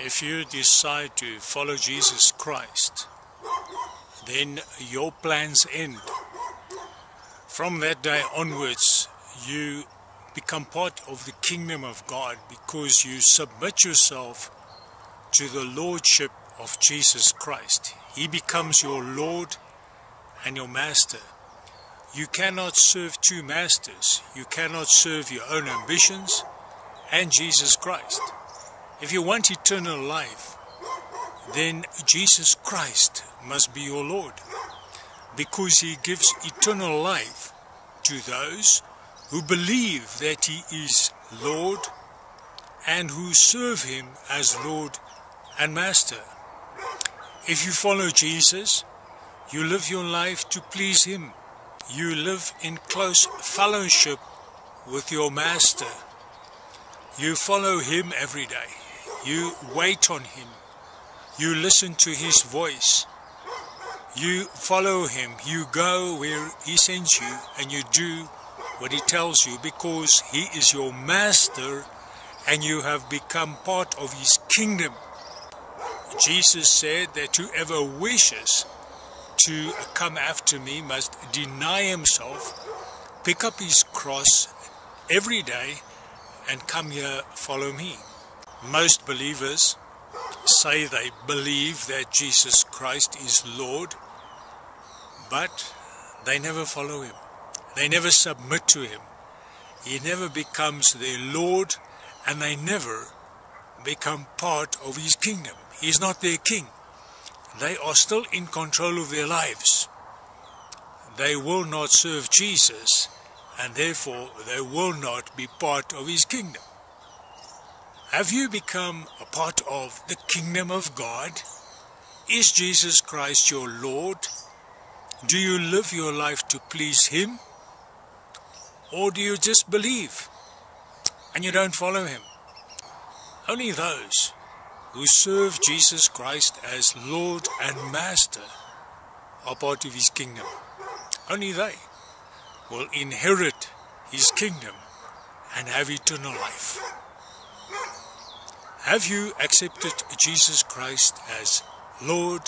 If you decide to follow Jesus Christ, then your plans end. From that day onwards, you become part of the kingdom of God because you submit yourself to the lordship of Jesus Christ. He becomes your Lord and your master. You cannot serve two masters. You cannot serve your own ambitions and Jesus Christ. If you want eternal life, then Jesus Christ must be your Lord because he gives eternal life to those who believe that he is Lord and who serve him as Lord and Master. If you follow Jesus, you live your life to please him. You live in close fellowship with your Master. You follow him every day. You wait on him. You listen to his voice. You follow him. You go where he sends you and you do what he tells you because he is your master and you have become part of his kingdom. Jesus said that whoever wishes to come after me must deny himself, pick up his cross every day, and come here, follow me. Most believers say they believe that Jesus Christ is Lord, but they never follow him. They never submit to him. He never becomes their Lord, and they never become part of his kingdom. He is not their king. They are still in control of their lives. They will not serve Jesus, and therefore they will not be part of his kingdom. Have you become a part of the kingdom of God? Is Jesus Christ your Lord? Do you live your life to please him? Or do you just believe and you don't follow him? Only those who serve Jesus Christ as Lord and Master are part of his kingdom. Only they will inherit his kingdom and have eternal life. Have you accepted Jesus Christ as Lord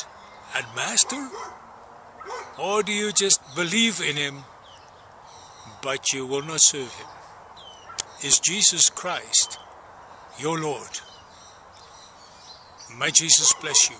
and Master? Or do you just believe in him but you will not serve him? Is Jesus Christ your Lord? May Jesus bless you.